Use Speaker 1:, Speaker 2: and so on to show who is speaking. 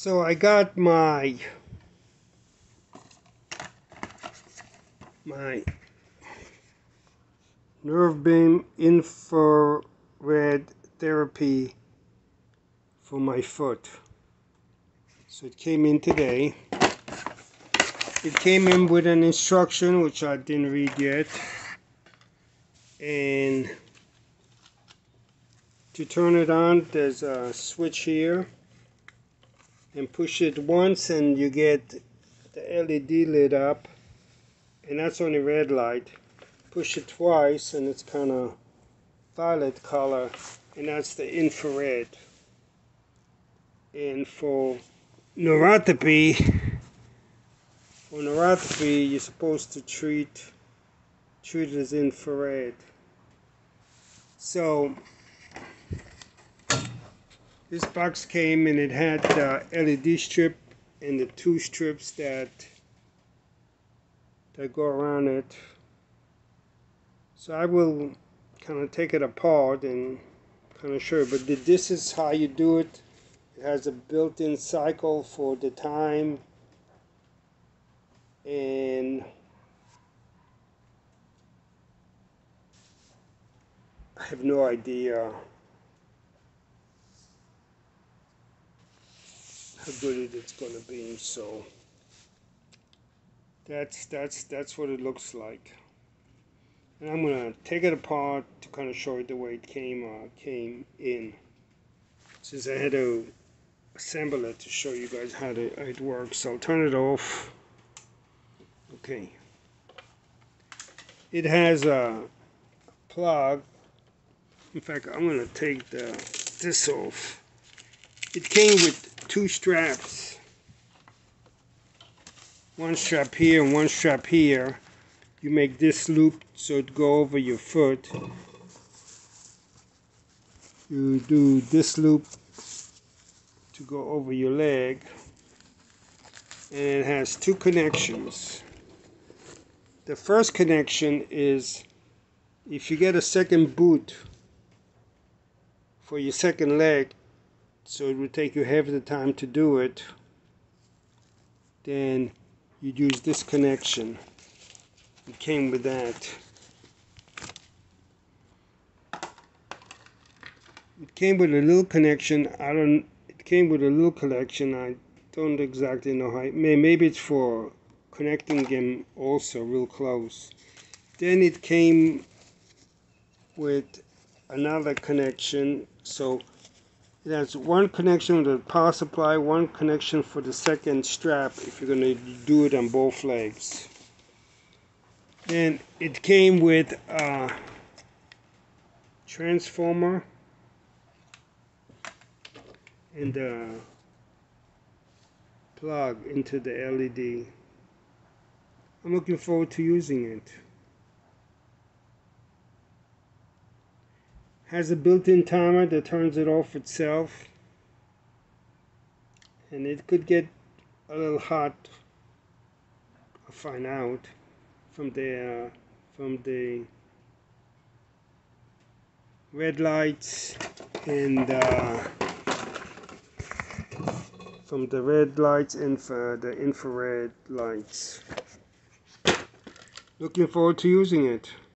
Speaker 1: So I got my my nerve beam infrared therapy for my foot. So it came in today. It came in with an instruction which I didn't read yet. And to turn it on, there's a switch here and push it once and you get the LED lit up and that's only red light. Push it twice and it's kind of violet color and that's the infrared. And for neuropathy for neuropathy you're supposed to treat treat it as infrared. So this box came and it had the LED strip and the two strips that that go around it. So I will kind of take it apart and kind of show you. But this is how you do it. It has a built-in cycle for the time and I have no idea how good it's going to be. So that's that's that's what it looks like. And I'm gonna take it apart to kind of show you the way it came uh, came in. Since I had to assemble it to show you guys how, to, it works. So I'll turn it off. Okay. It has a plug. In fact, I'm gonna take the this off. It came with two straps. One strap here and one strap here. You make this loop so it go over your foot. You do this loop to go over your leg. And it has two connections. The first connection is if you get a second boot for your second leg, so it would take you half the time to do it then you'd use this connection. It came with that. It came with a little connection. I don't it came with a little connection I don't exactly know how maybe it's for connecting them also real close. Then it came with another connection. So it has one connection with the power supply, one connection for the second strap if you're going to do it on both legs. And it came with a transformer and a plug into the LED. I'm looking forward to using it. Has a built-in timer that turns it off itself. And it could get a little hot I'll find out from the uh, from the red lights and uh, from the red lights and for the infrared lights. Looking forward to using it